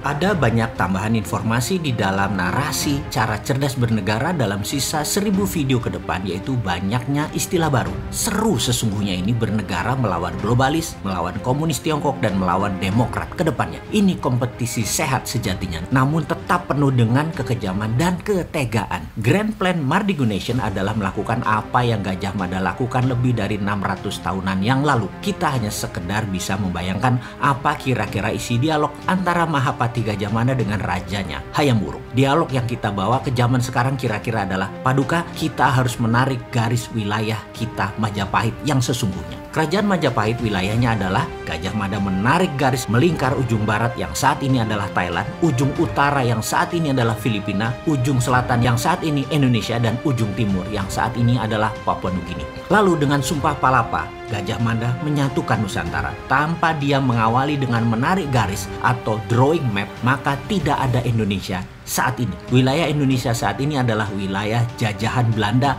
Ada banyak tambahan informasi di dalam narasi cara cerdas bernegara dalam sisa seribu video ke depan yaitu banyaknya istilah baru. Seru sesungguhnya ini bernegara melawan globalis, melawan komunis Tiongkok dan melawan demokrat ke depannya. Ini kompetisi sehat sejatinya namun tetap penuh dengan kekejaman dan ketegaan. Grand Plan Mardigu Nation adalah melakukan apa yang Gajah Mada lakukan lebih dari 600 tahunan yang lalu. Kita hanya sekedar bisa membayangkan apa kira-kira isi dialog antara Mahapati Gajah Mada dengan rajanya, Hayam Wuruk. Dialog yang kita bawa ke zaman sekarang kira-kira adalah, Paduka, kita harus menarik garis wilayah kita Majapahit yang sesungguhnya. Kerajaan Majapahit wilayahnya adalah Gajah Mada menarik garis melingkar ujung barat yang saat ini adalah Thailand, ujung utara yang saat ini adalah Filipina, ujung selatan yang saat ini Indonesia, dan ujung timur yang saat ini adalah Papua Nugini. Lalu dengan Sumpah Palapa, Gajah Mada menyatukan Nusantara. Tanpa dia mengawali dengan menarik garis atau drawing map, maka tidak ada Indonesia saat ini. Wilayah Indonesia saat ini adalah wilayah jajahan Belanda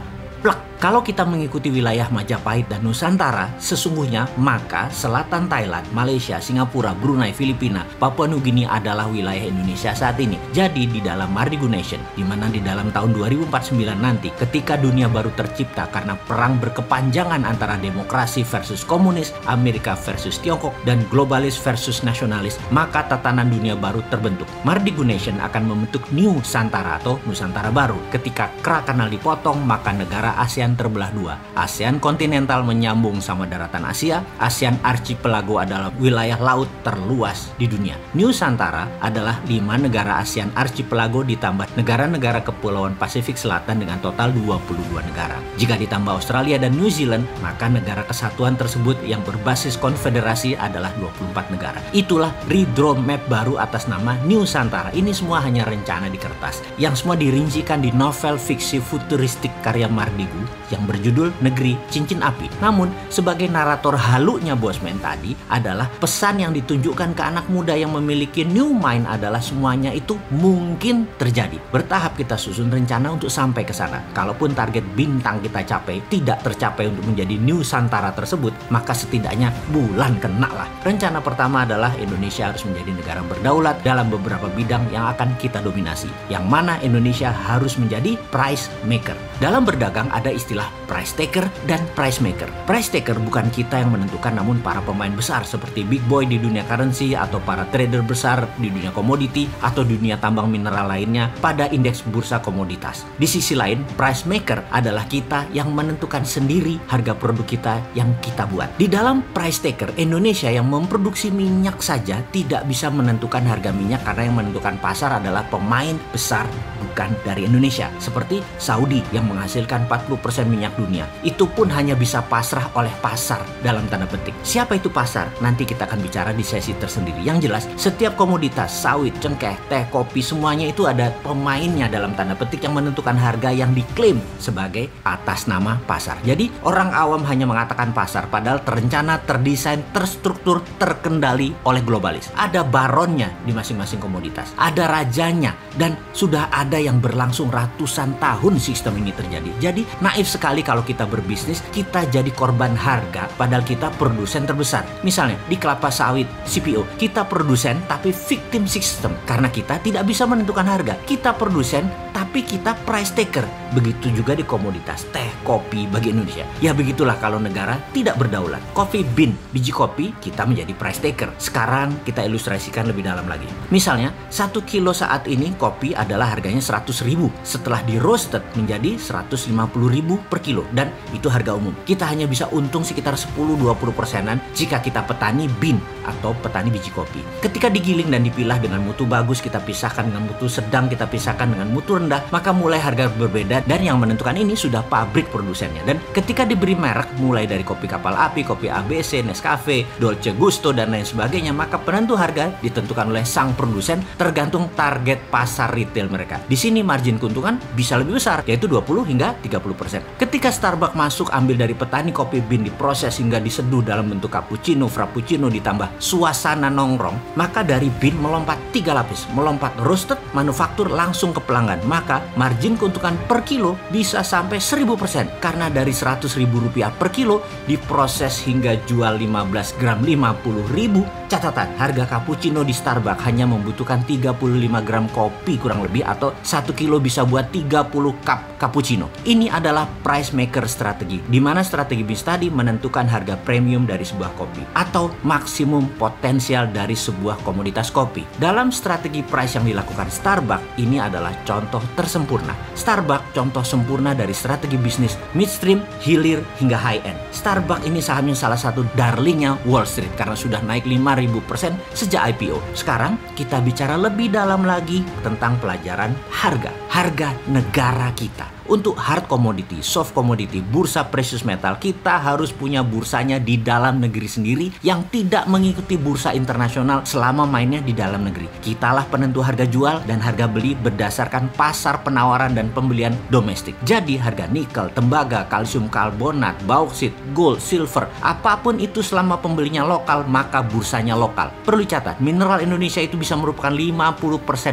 kalau kita mengikuti wilayah Majapahit dan Nusantara, sesungguhnya maka selatan Thailand, Malaysia, Singapura, Brunei, Filipina, Papua Nugini adalah wilayah Indonesia saat ini. Jadi di dalam Mardigu Nation, di mana di dalam tahun 2049 nanti, ketika dunia baru tercipta karena perang berkepanjangan antara demokrasi versus komunis, Amerika versus Tiongkok, dan globalis versus nasionalis, maka tatanan dunia baru terbentuk. Mardigu Nation akan membentuk New Santara atau Nusantara baru. Ketika kera kanal dipotong, maka negara ASEAN ASEAN terbelah dua. ASEAN kontinental menyambung sama daratan Asia, ASEAN archipelago adalah wilayah laut terluas di dunia. Nusantara adalah lima negara ASEAN archipelago ditambah negara-negara kepulauan Pasifik Selatan dengan total 22 negara. Jika ditambah Australia dan New Zealand, maka negara kesatuan tersebut yang berbasis konfederasi adalah 24 negara. Itulah redraw map baru atas nama Nusantara. Ini semua hanya rencana di kertas yang semua dirincikan di novel fiksi futuristik karya Mardigu yang berjudul Negeri Cincin Api. Namun, sebagai narator halunya Bosman tadi adalah pesan yang ditunjukkan ke anak muda yang memiliki new mind adalah semuanya itu mungkin terjadi. Bertahap kita susun rencana untuk sampai ke sana. Kalaupun target bintang kita capai tidak tercapai untuk menjadi New Santara tersebut, maka setidaknya bulan kena lah. Rencana pertama adalah Indonesia harus menjadi negara berdaulat dalam beberapa bidang yang akan kita dominasi. Yang mana Indonesia harus menjadi price maker. Dalam berdagang ada istilah istilah price taker dan price maker. Price taker bukan kita yang menentukan namun para pemain besar seperti big boy di dunia currency atau para trader besar di dunia komoditi atau dunia tambang mineral lainnya pada indeks bursa komoditas. Di sisi lain, price maker adalah kita yang menentukan sendiri harga produk kita yang kita buat. Di dalam price taker, Indonesia yang memproduksi minyak saja tidak bisa menentukan harga minyak karena yang menentukan pasar adalah pemain besar bukan dari Indonesia. Seperti Saudi yang menghasilkan 40% minyak dunia. Itu pun hanya bisa pasrah oleh pasar dalam tanda petik. Siapa itu pasar? Nanti kita akan bicara di sesi tersendiri. Yang jelas, setiap komoditas, sawit, cengkeh, teh, kopi, semuanya itu ada pemainnya dalam tanda petik yang menentukan harga yang diklaim sebagai atas nama pasar. Jadi orang awam hanya mengatakan pasar padahal terencana, terdesain, terstruktur, terkendali oleh globalis. Ada baronnya di masing-masing komoditas. Ada rajanya dan sudah ada yang berlangsung ratusan tahun sistem ini terjadi. Jadi naif sekali kalau kita berbisnis, kita jadi korban harga padahal kita produsen terbesar. Misalnya di kelapa sawit CPO, kita produsen tapi victim system karena kita tidak bisa menentukan harga. Kita produsen tapi kita price taker. Begitu juga di komoditas teh, kopi bagi Indonesia. Ya begitulah kalau negara tidak berdaulat. Coffee bean, biji kopi, kita menjadi price taker. Sekarang kita ilustrasikan lebih dalam lagi. Misalnya, satu kilo saat ini kopi adalah harganya 100 ribu. Setelah di roasted menjadi 150 ribu per kilo. Dan itu harga umum. Kita hanya bisa untung sekitar 10-20 persenan jika kita petani bean atau petani biji kopi. Ketika digiling dan dipilah dengan mutu bagus, kita pisahkan dengan mutu sedang, kita pisahkan dengan mutu rendah, maka mulai harga berbeda dan yang menentukan ini sudah pabrik produsennya. Dan ketika diberi merek mulai dari kopi kapal api, kopi ABC, Nescafe, Dolce Gusto dan lain sebagainya, maka penentu harga ditentukan oleh sang produsen tergantung target pasar retail mereka. Di sini margin keuntungan bisa lebih besar, yaitu 20 hingga 30%. Ketika Starbucks masuk ambil dari petani kopi bean diproses hingga diseduh dalam bentuk cappuccino, frappuccino ditambah suasana nongkrong, maka dari bin melompat tiga lapis, melompat roasted, manufaktur langsung ke pelanggan. Maka margin keuntungan per kilo bisa sampai 1000% karena dari 100 ribu rupiah per kilo diproses hingga jual 15 gram 50 ribu. Catatan, harga cappuccino di Starbucks hanya membutuhkan 35 gram kopi kurang lebih atau 1 kilo bisa buat 30 cup cappuccino. Ini adalah price maker strategi, di mana strategi bis tadi menentukan harga premium dari sebuah kopi atau maksimum potensial dari sebuah komoditas kopi. Dalam strategi price yang dilakukan Starbucks, ini adalah contoh tersempurna. Starbucks contoh sempurna dari strategi bisnis midstream, hilir, hingga high end. Starbucks ini sahamnya salah satu darlingnya Wall Street karena sudah naik 5000% sejak IPO. Sekarang kita bicara lebih dalam lagi tentang pelajaran harga. Harga negara kita. Untuk hard commodity, soft commodity, bursa precious metal, kita harus punya bursanya di dalam negeri sendiri yang tidak mengikuti bursa internasional selama mainnya di dalam negeri. Kitalah penentu harga jual dan harga beli berdasarkan pasar penawaran dan pembelian domestik. Jadi harga nikel, tembaga, kalsium karbonat, bauksit, gold, silver, apa pun itu selama pembelinya lokal maka bursanya lokal. Perlu catat, mineral Indonesia itu bisa merupakan 50%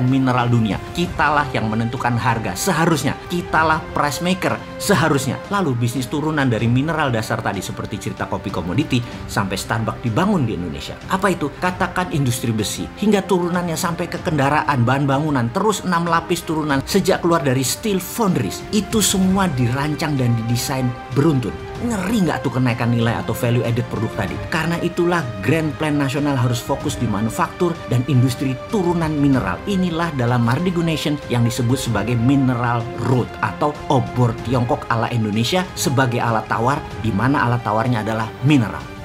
mineral dunia. Kitalah yang menentukan harga. Seharusnya kitalah price maker seharusnya. Lalu bisnis turunan dari mineral dasar tadi seperti cerita kopi komoditi sampai Starbucks dibangun di Indonesia. Apa itu? Katakan industri besi hingga turunannya sampai ke kendaraan, bahan bangunan, terus enam lapis turunan sejak keluar dari steel foundries. Itu semua dirancang dan didesain beruntun. Ngeri nggak tuh kenaikan nilai atau value added produk tadi? Karena itulah Grand Plan Nasional harus fokus di manufaktur dan industri turunan mineral. Inilah dalam Mardigu Nation yang disebut sebagai mineral road atau obor Tiongkok ala Indonesia sebagai alat tawar di mana alat tawarnya adalah mineral.